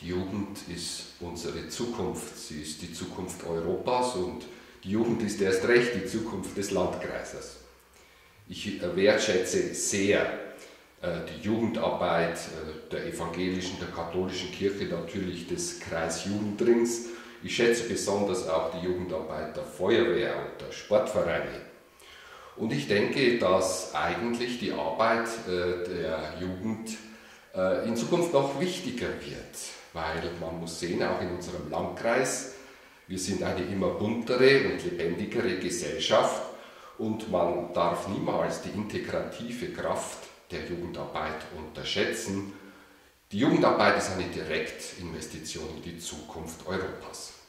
Die Jugend ist unsere Zukunft, sie ist die Zukunft Europas und die Jugend ist erst recht die Zukunft des Landkreises. Ich wertschätze sehr äh, die Jugendarbeit äh, der evangelischen, der katholischen Kirche, natürlich des Kreisjugendrings. Ich schätze besonders auch die Jugendarbeit der Feuerwehr und der Sportvereine. Und ich denke, dass eigentlich die Arbeit äh, der Jugend in Zukunft noch wichtiger wird, weil man muss sehen, auch in unserem Landkreis, wir sind eine immer buntere und lebendigere Gesellschaft und man darf niemals die integrative Kraft der Jugendarbeit unterschätzen. Die Jugendarbeit ist eine Direktinvestition in die Zukunft Europas.